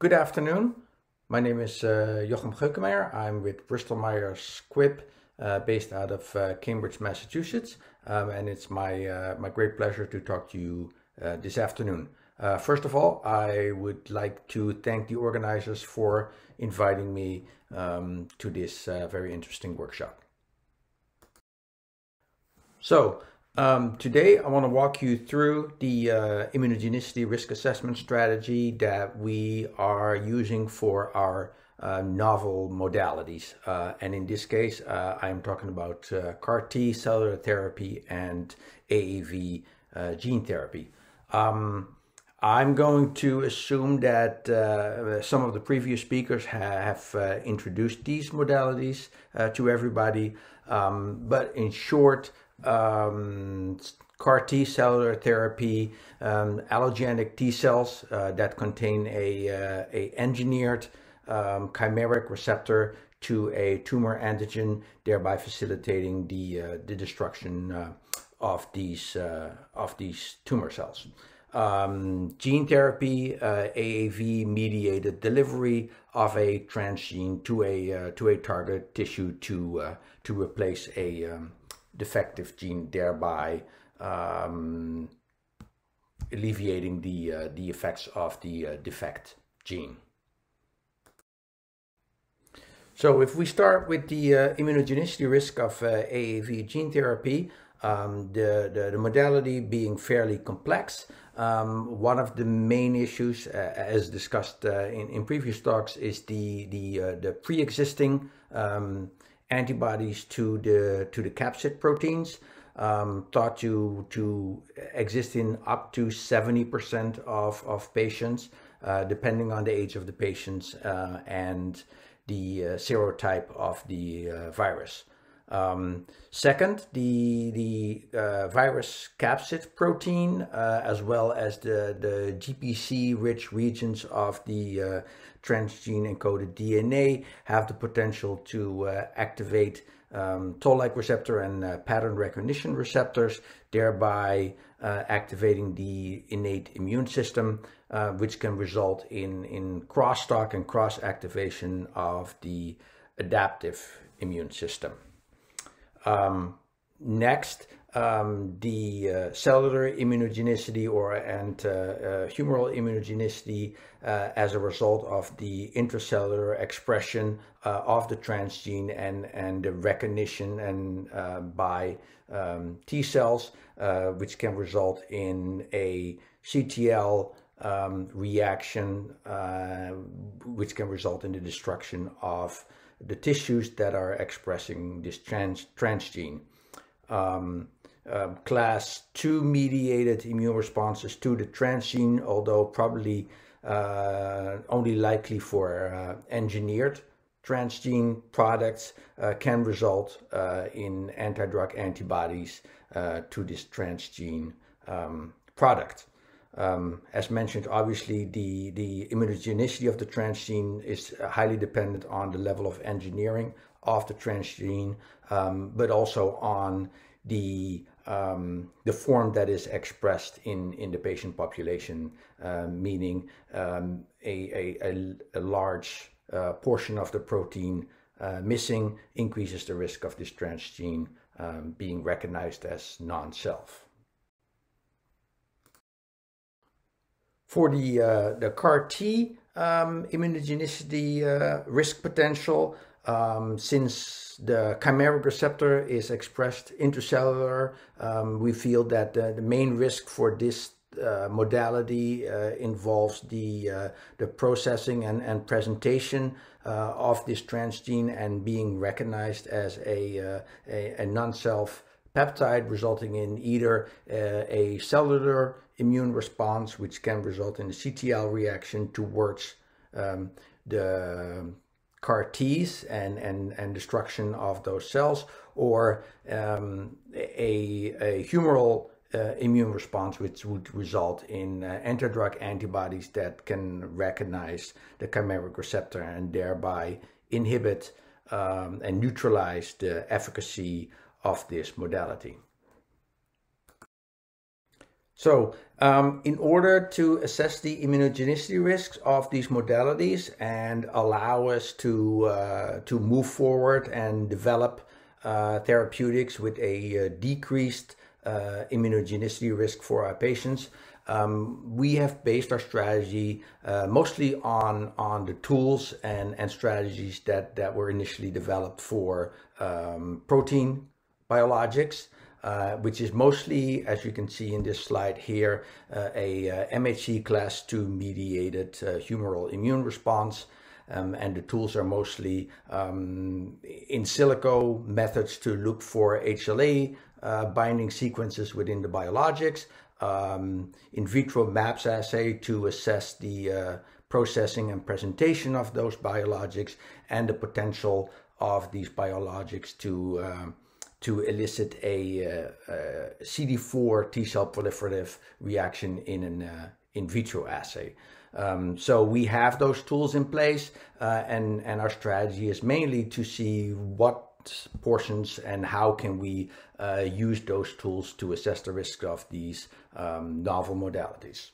Good afternoon. My name is uh, Jochem Geukemeyer. I'm with Bristol Myers Squibb, uh, based out of uh, Cambridge, Massachusetts, um, and it's my uh, my great pleasure to talk to you uh, this afternoon. Uh, first of all, I would like to thank the organizers for inviting me um, to this very interesting workshop. So, um, today, I want to walk you through the uh, immunogenicity risk assessment strategy that we are using for our uh, novel modalities. Uh, and in this case, uh, I'm talking about uh, CAR T, cellular therapy, and AAV uh, gene therapy. Um, I'm going to assume that some of the previous speakers have introduced these modalities to everybody. Um, but in short, um, CAR T cellular therapy, um, allogeneic T cells uh, that contain a, uh, a engineered um, chimeric receptor to a tumor antigen, thereby facilitating the uh, the destruction uh, of these uh, of these tumor cells. Um, gene therapy, uh, AAV mediated delivery of a transgene to a to a target tissue to to replace a um, defective gene, thereby um, alleviating the, uh, the effects of the uh, defect gene. So if we start with the uh, immunogenicity risk of uh, AAV gene therapy, um, the, the, the, modality being fairly complex, um, one of the main issues, uh, as discussed uh, in, in previous talks, is the, the, the pre-existing um, antibodies to the to the capsid proteins um, thought to to exist in up to 70% of, of patients, uh, depending on the age of the patients uh, and the uh, serotype of the uh, virus. Um, second, the the uh, virus capsid protein, uh, as well as the the GPC-rich regions of the uh, transgene encoded DNA, have the potential to uh, activate um, toll-like receptor and uh, pattern recognition receptors, thereby uh, activating the innate immune system, which can result in in crosstalk and cross activation of the adaptive immune system. Um, next, um, the uh, cellular immunogenicity or and uh, uh, humoral immunogenicity uh, as a result of the intracellular expression uh, of the transgene and and the recognition and uh, by um, T cells, which can result in a CTL um, reaction, which can result in the destruction of the tissues that are expressing this trans transgene. Um, uh, class 2 mediated immune responses to the transgene, although probably uh, only likely for uh, engineered transgene products, uh, can result uh, in anti-drug antibodies uh, to this transgene um, product. Um, as mentioned, obviously the, the immunogenicity of the transgene is highly dependent on the level of engineering of the transgene, um, but also on the um, the form that is expressed in, in the patient population, uh, meaning um, a, a, a, large uh, portion of the protein uh, missing increases the risk of this transgene um, being recognized as non-self. For the, uh, the CAR T um, immunogenicity uh, risk potential, um, since the chimeric receptor is expressed intracellular, um, we feel that the, the, main risk for this uh, modality uh, involves the uh, the processing and, and presentation uh, of this transgene and being recognized as a, uh, a, a non-self peptide resulting in either uh, a cellular immune response, which can result in a CTL reaction towards um, the CAR Ts and, and, and destruction of those cells, or um, a, a humoral uh, immune response, which would result in uh, anti-drug antibodies that can recognize the chimeric receptor and thereby inhibit um, and neutralize the efficacy of this modality. So, um, in order to assess the immunogenicity risks of these modalities and allow us to uh, to move forward and develop uh, therapeutics with a uh, decreased uh, immunogenicity risk for our patients, um, we have based our strategy uh, mostly on on the tools and and strategies that that were initially developed for um, protein biologics. Uh, which is mostly, as you can see in this slide here, uh, a uh, MHC class 2 mediated uh, humoral immune response. Um, and the tools are mostly um, in silico methods to look for HLA uh, binding sequences within the biologics, um, in vitro MAPS assay to assess the processing and presentation of those biologics and the potential of these biologics to to elicit a, uh, uh, CD4 T cell proliferative reaction in an uh, in vitro assay. Um, so we have those tools in place, uh, and and our strategy is mainly to see what portions and how can we uh, use those tools to assess the risk of these um, novel modalities.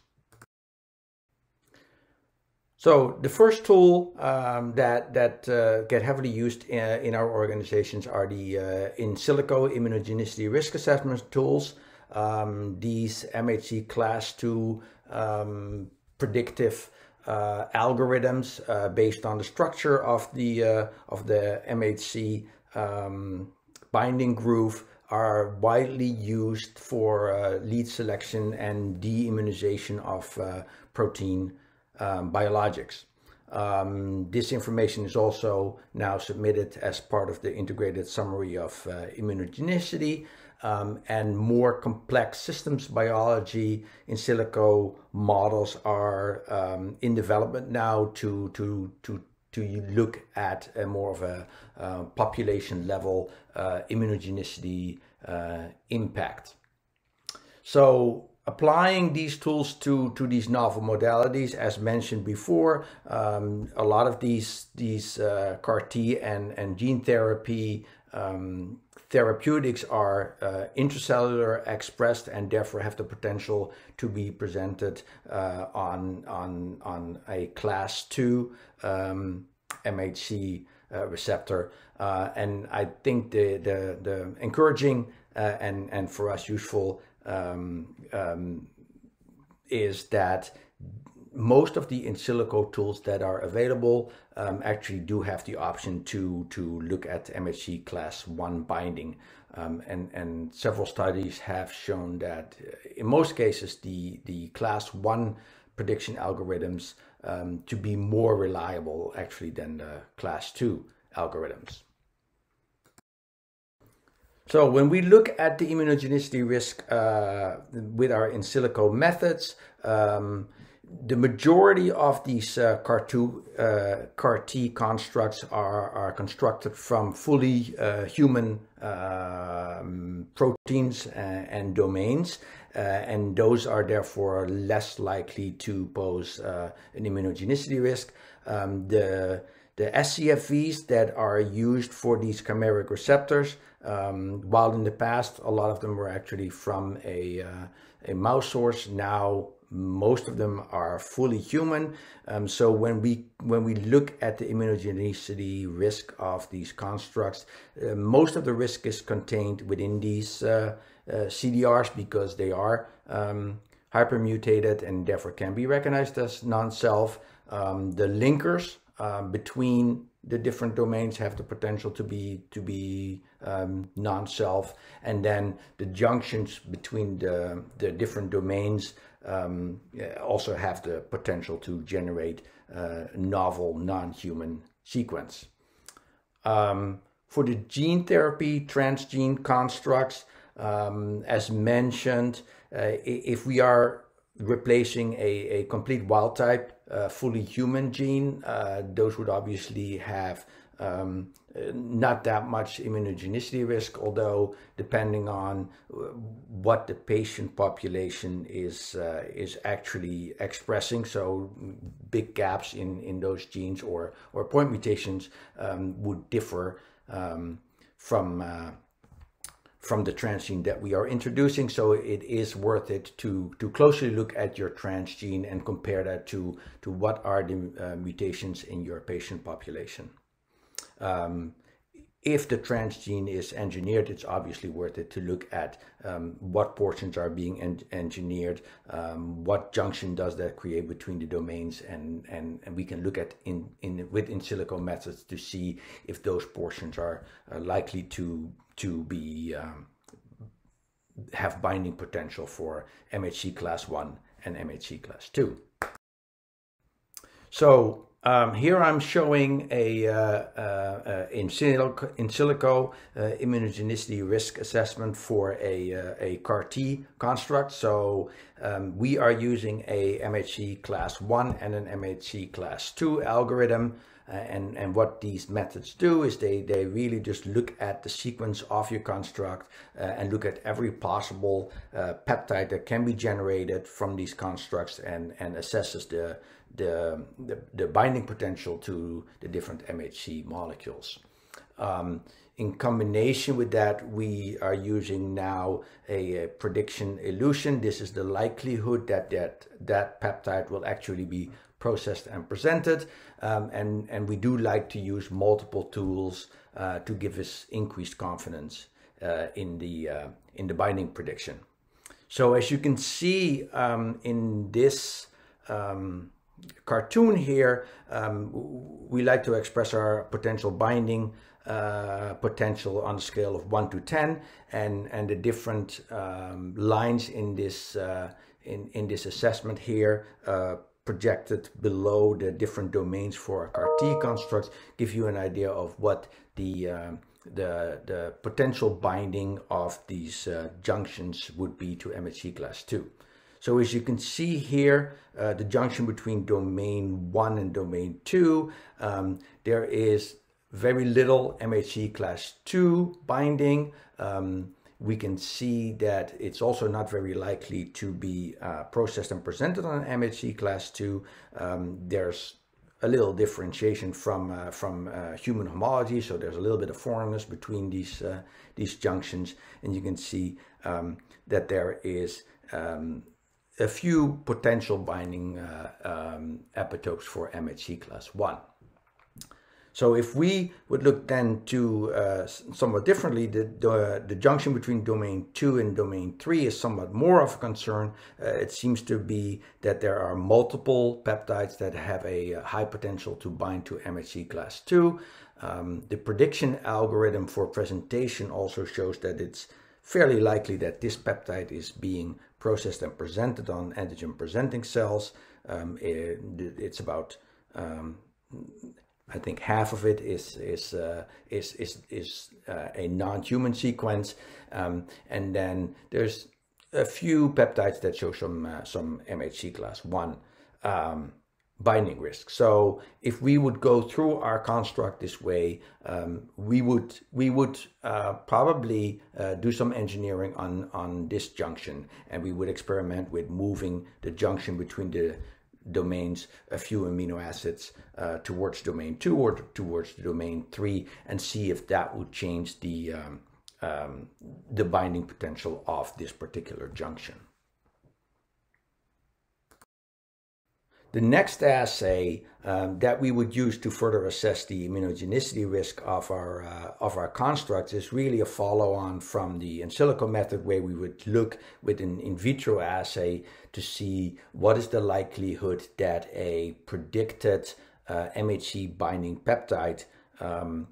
So the first tool um, that that uh, get heavily used in, in, our organizations are the uh, in silico immunogenicity risk assessment tools. Um, these MHC class two um, predictive uh, algorithms uh, based on the structure of the uh, of the MHC um, binding groove are widely used for uh, lead selection and de-immunization of uh, protein um, biologics. Um, this information is also now submitted as part of the integrated summary of uh, immunogenicity um, and more complex systems biology in silico models are um, in development now to, to, to to look at a more of a uh, population level uh, immunogenicity uh, impact. So applying these tools to, to these novel modalities, as mentioned before, um, a lot of these, these uh, CAR T and, and gene therapy um, therapeutics are uh, intracellular expressed and therefore have the potential to be presented uh, on, on, on a class 2 um, MHC uh, receptor. Uh, and I think the, the, the encouraging uh, and, and for us useful um, um, is that most of the in silico tools that are available um, actually do have the option to to look at MHC class 1 binding. Um, and, and several studies have shown that uh, in most cases the, the class 1 prediction algorithms um, to be more reliable actually than the class 2 algorithms. So when we look at the immunogenicity risk uh, with our in silico methods, um, the majority of these uh, CAR-2, uh, CAR-T constructs are, are constructed from fully uh, human um, proteins and, and domains, uh, and those are therefore less likely to pose uh, an immunogenicity risk. Um, the the scFvs that are used for these chimeric receptors, um, while in the past a lot of them were actually from a, uh, a mouse source, now most of them are fully human. Um, so when we when we look at the immunogenicity risk of these constructs, uh, most of the risk is contained within these uh, uh, CDRs because they are um, hypermutated and therefore can be recognized as non-self. Um, the linkers um, between the different domains have the potential to be to be um, non-self, and then the junctions between the the different domains um, also have the potential to generate uh, novel non-human sequence. Um, for the gene therapy transgene constructs, um, as mentioned, uh, if we are replacing a, a complete wild type, uh, fully human gene, uh, those would obviously have um, not that much immunogenicity risk, although depending on uh, what the patient population is uh, is actually expressing, so big gaps in, in those genes or, or point mutations um, would differ um, from uh, from the transgene that we are introducing. So it is worth it to, to closely look at your transgene and compare that to, to what are the uh, mutations in your patient population. Um, if the transgene is engineered, it's obviously worth it to look at um, what portions are being en engineered, um, what junction does that create between the domains, and, and, and we can look at in, in with in silico methods to see if those portions are uh, likely to to be um, have binding potential for MHC class 1 and MHC class 2. So um, here I'm showing a uh, uh, uh, in silico, in silico uh, immunogenicity risk assessment for a, uh, a CAR T construct. So um, we are using a MHC class 1 and an MHC class 2 algorithm. Uh, and, and what these methods do is they, they really just look at the sequence of your construct and look at every possible peptide that can be generated from these constructs and, and assesses the, the, the, the binding potential to the different MHC molecules. Um, in combination with that, we are using now a, a, prediction illusion. This is the likelihood that that, that peptide will actually be processed and presented. Um, and, and we do like to use multiple tools uh, to give us increased confidence uh, in, the, uh, in the binding prediction. So as you can see um, in this um, cartoon here, um, we like to express our potential binding uh, potential on a scale of 1 to 10 and, and the different um, lines in this, uh, in, in this assessment here uh, projected below the different domains for CAR T construct give you an idea of what the um, the, the potential binding of these uh, junctions would be to MHC class 2. So as you can see here, uh, the junction between domain 1 and domain 2, um, there is very little MHC class 2 binding. Um, we can see that it's also not very likely to be uh, processed and presented on MHC class 2. Um, there's a little differentiation from uh, from uh, human homology, so there's a little bit of foreignness between these uh, these junctions, and you can see um, that there is um, a few potential binding uh, um, epitopes for MHC class 1. So if we would look then to uh, somewhat differently, the, the, the, junction between domain 2 and domain 3 is somewhat more of a concern. Uh, it seems to be that there are multiple peptides that have a high potential to bind to MHC class 2. Um, the prediction algorithm for presentation also shows that it's fairly likely that this peptide is being processed and presented on antigen presenting cells. Um, it, it's about, um, I think half of it is is uh, is is, is uh, a non-human sequence, um, and then there's a few peptides that show some uh, some MHC class one. Um, binding risk. So if we would go through our construct this way, um, we would we would uh, probably uh, do some engineering on on this junction, and we would experiment with moving the junction between the domains a few amino acids uh, towards domain two or towards the domain three, and see if that would change the um, um, the binding potential of this particular junction. The next assay um, that we would use to further assess the immunogenicity risk of our, uh, of our constructs is really a follow-on from the in silico method where we would look with an in vitro assay to see what is the likelihood that a predicted uh, MHC binding peptide um,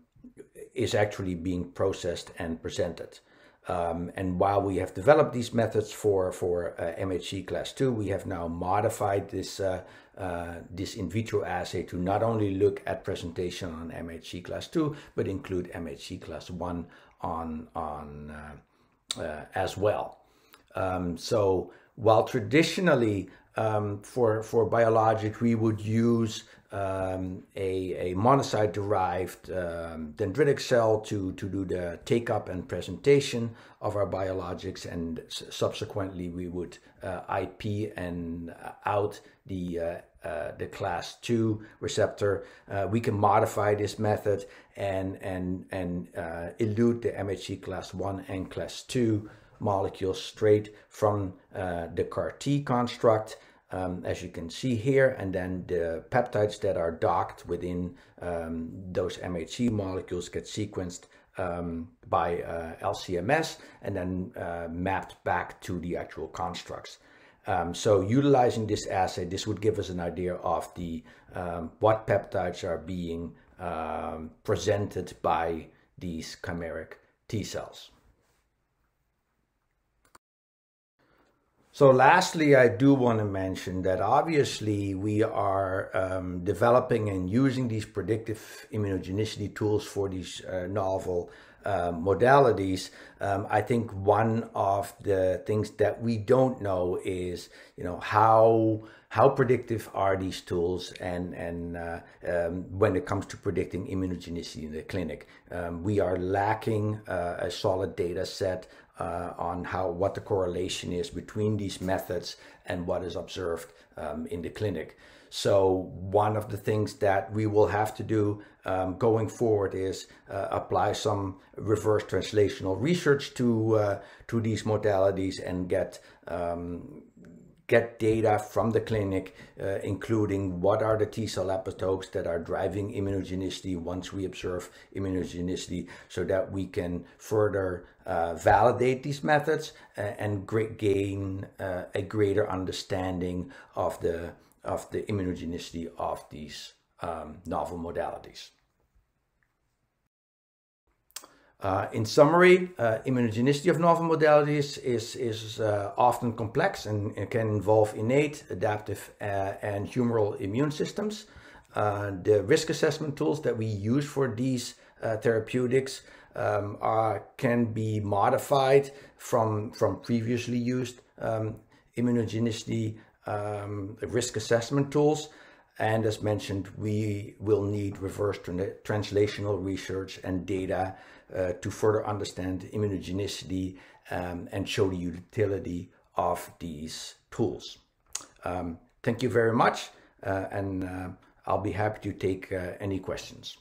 is actually being processed and presented. Um, and while we have developed these methods for, for uh, MHC class 2, we have now modified this, uh, uh, this in vitro assay to not only look at presentation on MHC class 2, but include MHC class 1 on, on, uh, uh, as well. Um, so while traditionally um, for, for biologics, we would use um, a, a monocyte-derived um, dendritic cell to, to do the take-up and presentation of our biologics, and subsequently we would uh, IP and out the uh, uh, the class 2 receptor. Uh, we can modify this method and, and, and uh, elute the MHC class 1 and class 2 molecules straight from uh, the CAR T construct um, as you can see here, and then the peptides that are docked within um, those MHC molecules get sequenced um, by uh, LCMS and then uh, mapped back to the actual constructs. Um, so utilizing this assay, this would give us an idea of the um, what peptides are being um, presented by these chimeric T cells. So lastly, I do want to mention that obviously we are um, developing and using these predictive immunogenicity tools for these uh, novel uh, modalities. Um, I think one of the things that we don't know is, you know, how how predictive are these tools and and uh, um, when it comes to predicting immunogenicity in the clinic. Um, we are lacking uh, a solid data set uh, on how what the correlation is between these methods and what is observed um, in the clinic. So one of the things that we will have to do um, going forward is uh, apply some reverse translational research to uh, to these modalities and get um, get data from the clinic, uh, including what are the T cell epitopes that are driving immunogenicity once we observe immunogenicity, so that we can further uh, validate these methods uh, and great gain uh, a greater understanding of the of the immunogenicity of these um, novel modalities. Uh, in summary, uh, immunogenicity of novel modalities is, is uh, often complex and, can involve innate, adaptive, uh, and humoral immune systems. Uh, the risk assessment tools that we use for these uh, therapeutics um, are, can be modified from, from previously used um, immunogenicity um, risk assessment tools. And as mentioned, we will need reverse translational research and data uh, to further understand immunogenicity um, and show the utility of these tools. Um, thank you very much, uh, and uh, I'll be happy to take uh, any questions.